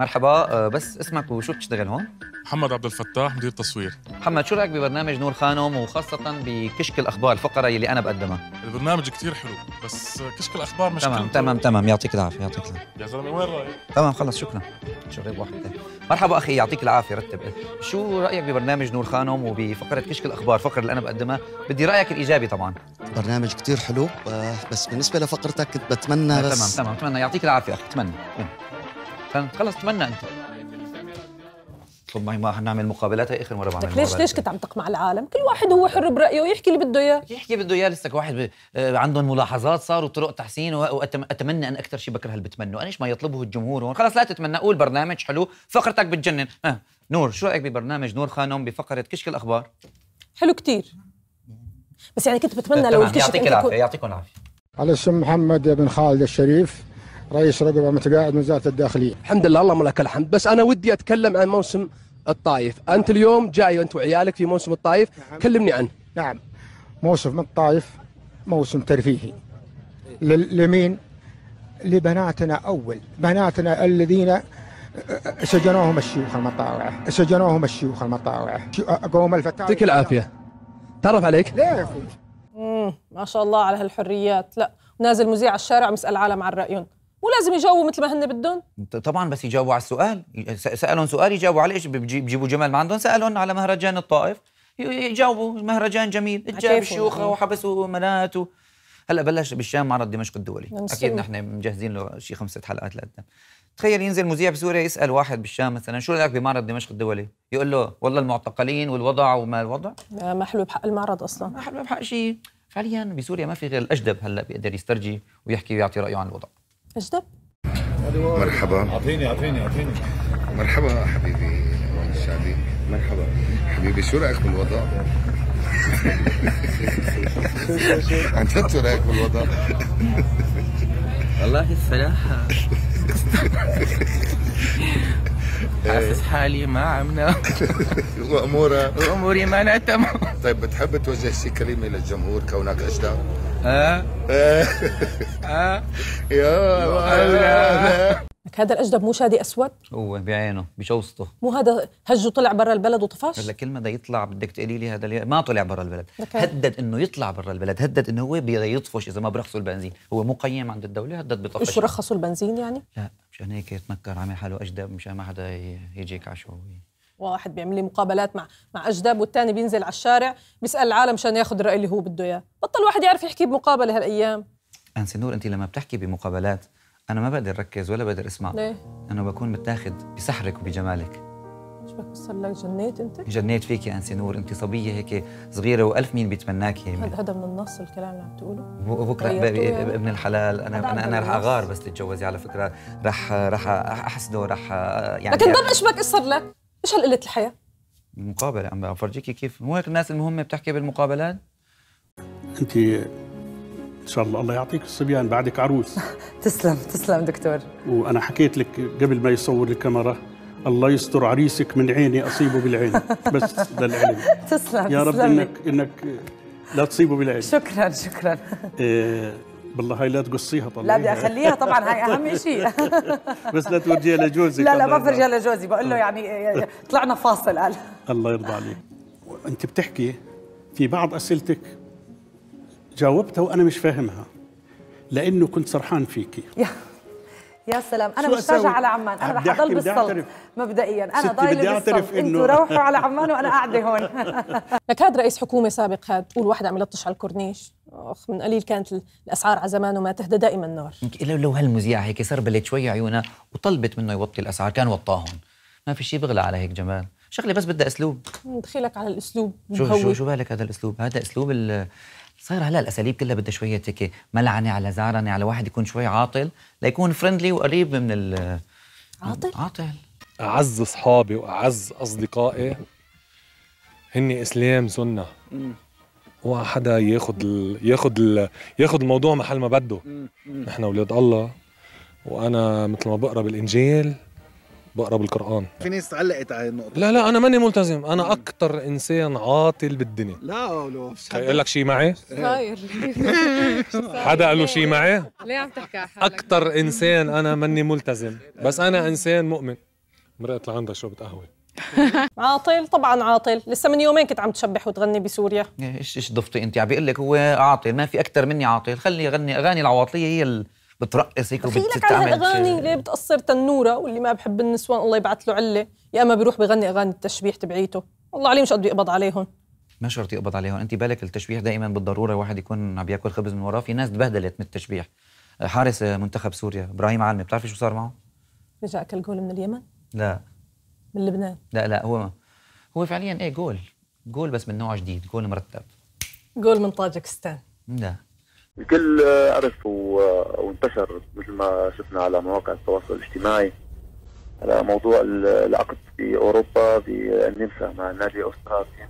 مرحبا. آه، بس اسمك وشو بتشتغل هون؟ محمد عبد الفتاح مدير تصوير. محمد شو رأيك ببرنامج نور خانم وخاصة بكشك الأخبار الفقرة اللي أنا بقدمها؟ البرنامج كتير حلو بس كشك الأخبار مش تمام تمام تمام. يعطيك العافية يعطيك العافية. يا زلمة وين رايح؟ تمام خلص شكرا. شرب واحد تاني. مرحبا أخي يعطيك العافية رتب. شو رأيك ببرنامج نور خانم وبفقرة كشك الأخبار الفقرة اللي أنا بقدمها؟ بدي رأيك الإيجابي طبعا. برنامج كتير حلو آه، بس بالنسبة لفقرتك كنت بتمنى آه، بس تمام تمام. يعطيك العافية أخي أتمنى. خلص اتمنى أنت. طب ما ما حنعمل مقابلات هي آخر مرة بعمل لك ليش. ليش كنت عم تقمع العالم؟ كل واحد هو حر برأيه ويحكي اللي بده إياه. يحكي بده إياه لسه واحد ب... آه، عندهم ملاحظات صار وطرق تحسين واتمنى أن أكثر شيء بكره اللي بتمنوا أنا إيش ما يطلبه الجمهور هون؟ خلص لا تتمنى. قول برنامج حلو. فقرتك بتجنن. آه. نور شو رأيك ببرنامج نور خانم بفقرة كشك الأخبار؟ حلو كتير. بس يعني كنت بتمنى لو الكشك يعطيك العافية يعطيكم العافية. على اسم محمد بن خالد الشريف رئيس رقبة متقاعد من وزارة الداخلية. الحمد لله اللهم لك الحمد. بس أنا ودي أتكلم عن موسم الطايف أنت اليوم جاي أنت وعيالك في موسم الطايف كلمني عنه. نعم. موسم الطائف موسم ترفيهي. لمين؟ لبناتنا أول. بناتنا الذين سجنوهم الشيوخ المطاوعة. سجنوهم الشيوخ المطاوعة. شو- قوم الفتاة يعطيك العافية. تعرف عليك؟ ليه يا أخوي. مم، ما شاء الله على هالحريات. لا نازل مذيع على الشارع مسأل العالم عن رأيهم. مو لازم يجاوبوا مثل ما هن بدهم. طبعا بس يجاوبوا على السؤال. سألهم سؤال يجاوبوا عليه إيش؟ بيجي- بيجيبوا جمل ما عندهم سألهم على مهرجان الطائف. يجاوبوا مهرجان جميل. جاب كيفهم. الشيوخه وحبسوا بنات و... هلأ بلش بالشام معرض دمشق الدولي. نسوي. أكيد نحن مجهزين له شي خمسة حلقات لقدام تخيل ينزل مذيع بسوريا يسأل واحد بالشام مثلا شو رأيك بمعرض دمشق الدولي؟ يقول له والله المعتقلين والوضع وما الوضع؟ ما حلو بحق المعرض أصلا. ما حلو بحق شيء فعليا بسوريا ما في غير الأجدب هلأ بيقدر يسترجي ويحكي ويعطي رأيه عن الوضع. اجدب مرحبا. أعطيني أعطيني أعطيني. مرحبا حبيبي الشعبي مرحبا. حبيبي شو رأيك بالوضع؟ عن جد شو رأيك بالوضع؟ والله الصراحة حاسس حالي ما عم نام. وأمورها؟ وأموري ما تمام طيب بتحب توجه شي كلمة للجمهور كونك اجدع؟ ها ها يا الله. لك هذا الأجدب مو شادي أسود؟ هو بعينه بشوسته. مو هذا هج وطلع برا البلد وطفش هلا كل ما بده يطلع بدك تقولي لي هذا ما طلع برا البلد. هدد إنه يطلع برا البلد هدد إنه هو بده يطفش إذا ما برخصوا البنزين. هو مقيم عند الدولة هدد بطفش شو رخصوا البنزين يعني؟ لا مشان هيك يتنكر عامل حاله أجدب مشان ما حدا يجيك على شو واحد بيعمل لي مقابلات مع مع اجداب والتاني بينزل على الشارع بيسأل العالم مشان ياخذ الراي اللي هو بده إياه. بطل واحد يعرف يحكي بمقابلة هالأيام. أنسي نور انت لما بتحكي بمقابلات أنا ما بقدر ركز ولا بقدر اسمع. ليه؟ أنا بكون متاخد بسحرك وبجمالك. إيش بك بصير لك جنيت أنت؟ جنيت فيك يا أنسي نور انت صبية هيك صغيرة وألف مين بيتمناكي هذا هذا من النص الكلام اللي عم تقوله. بكره يعني؟ ابن الحلال. أنا أنا أنا رح. أغار بس تتجوزي على فكرة. رح رح أحسده رح يعني لكن ضل إيش بك صار لك؟ إيش هالقلة الحياة؟ مقابله عم بفرجيكي كيف مو هيك الناس المهمة بتحكي بالمقابلات؟ أنت إن شاء الله الله يعطيك الصبيان بعدك عروس. تسلم تسلم دكتور. وأنا حكيت لك قبل ما يصور الكاميرا الله يستر عريسك من عيني أصيبه بالعين. بس للعلم. تسلم يا رب. إنك إنك لا تصيبه بالعين. شكرا شكرا. إيه بالله هاي لا تقصيها لا طلعيها بدي أخليها طبعا هاي أهم شيء بس لا تورجيها لجوزك لا لا ما برجع يرضى- لجوزي بقول له يعني طلعنا فاصل قال. الله يرضى عليك. انت بتحكي في بعض أسئلتك جاوبتها وأنا مش فاهمها لأنه كنت سرحان فيكي. يا يا سلام. أنا مش؟ راجعه على عمان. أنا رح اضل أعترف. مبدئيا. أنا ضايلة إنه- أنتوا روحوا على عمان وأنا قاعدة هون. لك هذا رئيس حكومة سابق هذا تقول واحد عم يلطش على الكورنيش أخ من قليل كانت الأسعار على زمانه ما تهدى دائما نار لو لو هالمذيعة هيك سربلت شوي عيونها وطلبت منه يوطي الأسعار كان وطاهم. ما في شيء بغلى على هيك جمال. شغلة بس بدها أسلوب. دخيلك على الأسلوب شو شو مهوي. شو بالك هذا الأسلوب؟ هذا أسلوب ال- صاير هلا الأساليب كلها بدها شوية هيك ملعنة على زعرنه على واحد يكون شوي عاطل ليكون فريندلي وقريب من ال عاطل؟ عاطل. أعز أصحابي وأعز أصدقائي هن إسلام سنة. وما حدا ياخد ال... ياخد ال... ياخد الموضوع محل ما بده. نحن أولاد الله وأنا مثل ما بقرأ بالإنجيل بقرأ بالقرآن. في ناس علقت على النقطة. لا لا أنا ماني ملتزم. أنا أكثر إنسان عاطل بالدنيا. لا لو يقول لك شيء معي؟ صاير. حدا قال له شيء معي؟ ليه عم تحكي على حالك؟ أكثر إنسان أنا ماني ملتزم. بس أنا إنسان مؤمن. مرقت لعندها شربت قهوة. عاطل طبعا عاطل. لسه من يومين كنت عم تشبح وتغني بسوريا. إيش إيش ضفتي أنت؟ عم بيقول لك هو عاطل ما في أكثر مني عاطل. خلي يغني أغاني العواطلية هي اللي بترقص هيك خيلك على هالأغاني ليه بتقصر تنورة؟ واللي ما بحب النسوان الله يبعث له علة. يا أما بيروح بغني أغاني التشبيح تبعيته. والله عليه مش قد يقبض عليهم. ما شرط يقبض عليهم. أنت بالك التشبيح دائما بالضرورة واحد يكون عم بياكل خبز من وراه. في ناس تبهدلت من التشبيح. حارس منتخب سوريا إبراهيم عالمي بتعرفي شو صار معه؟ رجع أكل جول من اليمن؟ لا. من لبنان. لا لا هو هو فعليا إيه جول. جول بس من نوع جديد جول مرتب. جول من طاجكستان. لا. الكل عرف و- وانتشر مثل ما شفنا على مواقع التواصل الاجتماعي على موضوع ال- العقد في أوروبا في النمسا مع نادي اوستراليا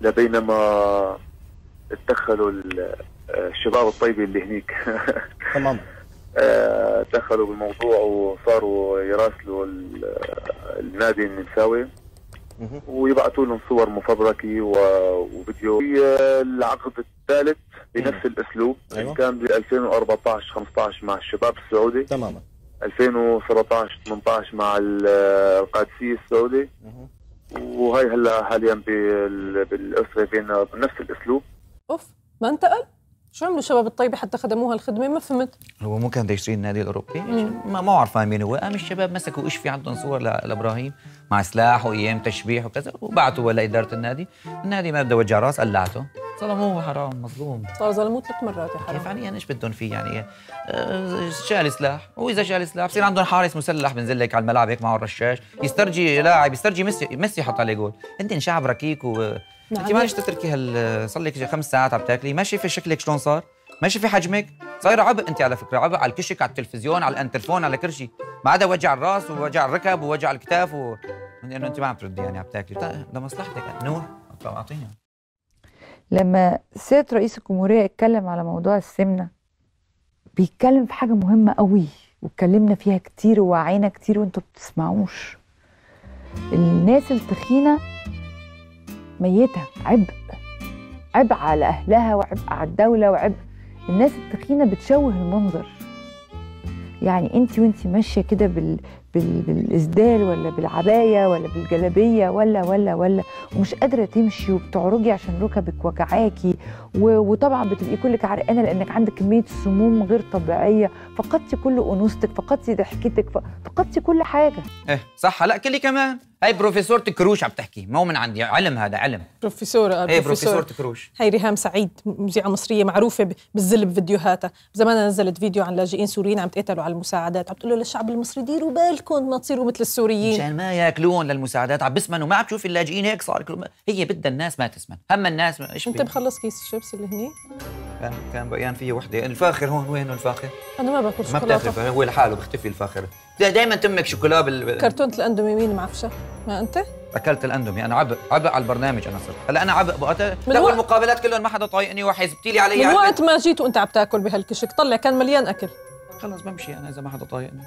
لا بينما تدخلوا ال- الشباب الطيبه اللي هنيك تمام. دخلوا بالموضوع وصاروا يراسلوا ال- النادي النمساوي ويبعثوا لهم صور مفبركة وفيديو. في آه، العقد الثالث بنفس الأسلوب. أيوة. كان ب 2014 15 مع الشباب السعودي. تماما. 2017 18 مع ال- القادسية السعودي. وهي هلا حاليا بال- بالأسرة فينا بنفس الأسلوب. أوف ما انتقل؟ شو عملوا شباب الطيبة حتى خدموها الخدمة؟ ما فهمت. هو مو كان بده يشتري النادي الأوروبي؟ ما ما عرفان مين هو. قام الشباب مسكوا إيش في عندهم صور لإبراهيم مع سلاح وأيام تشبيح وكذا وبعتوا لاداره النادي. النادي ما بده وجع رأس قلعته. ظلموه حرام مظلوم. صار ظلموه ثلاث مرات يا كيف حرام. فعليا إيش بدهم فيه يعني؟ آه، شال سلاح. وإذا شال سلاح بصير عندهم حارس مسلح بنزل لك على الملعب هيك معه الرشاش يسترجي لاعب يسترجي ميسي ميسي حط عليه جول. أنت شعب ركيك و أنت ما ليش تتركي هال صار لك خمس ساعات عم تاكلي ما شايفه شكلك شلون صار؟ ما شايفه حجمك؟ صايره عبء أنت على فكرة عبء على الكشك على التلفزيون على الانترفون على كل شيء ما عدا وجع الراس ووجع الركب ووجع الكتاف و... انه أنت ما عم تردي يعني عم تاكلي. تا- لمصلحتك نور طب أعطيني. لما سيادة رئيس الجمهورية اتكلم على موضوع السمنة بيتكلم في حاجة مهمة قوي واتكلمنا فيها كتير ووعينا كتير وانتوا بتسمعوش. الناس التخينة ميتة عبء. عبء على أهلها وعبء على الدولة وعبء. الناس التخينة بتشوه المنظر. يعني أنت وأنت ماشية كده بال... بال... بالإسدال ولا بالعباية ولا بالجلابية ولا ولا ولا ومش قادرة تمشي وبتعرجي عشان ركبك وجعاكي. و... وطبعا بتبقي كلك عرقانة لأنك عندك كمية سموم غير طبيعية. فقدتي كل أنوثتك فقدتي ضحكتك ف- فقدتي كل حاجة. إيه صح. هلا كلي كمان. هاي بروفيسورة كروش عم تحكي. مو من عندي. علم هذا علم. بروفيسورة إيه بروفيسورة كروش هي ريهام سعيد مذيعة مصرية معروفة بالذل بفيديوهاتها زمان نزلت فيديو عن لاجئين سوريين عم تقتلوا على المساعدات. عم تقول له للشعب المصري ديروا بالكم ما تصيروا مثل السوريين. مشان ما ياكلون للمساعدات. عم بسمنوا. ما عم تشوفي اللاجئين هيك صار هي بدها الناس ما تسمن. هم الناس إيش انت؟ مخلص كيس الشيبس اللي هني؟ كان كان بقيان فيه وحدة. الفاخر هون وينه الفاخر؟ أنا ما باكل ما بتاكل شوكولاته هو لحاله بيختفي الفاخر. دائما تمك شوكولا بال... كرتونة الأندومي مين معفشة ما أنت؟ أكلت الأندومي. أنا عبء عبء على البرنامج أنا صرت. هلأ أنا عبء بقى. من وقت- والمقابلات كلهم ما حدا طايقني وحيزبتي لي علي من. وقت ما جيت وأنت عم تاكل بهالكشك طلع كان مليان أكل. خلص بمشي أنا إذا ما حدا طايقني.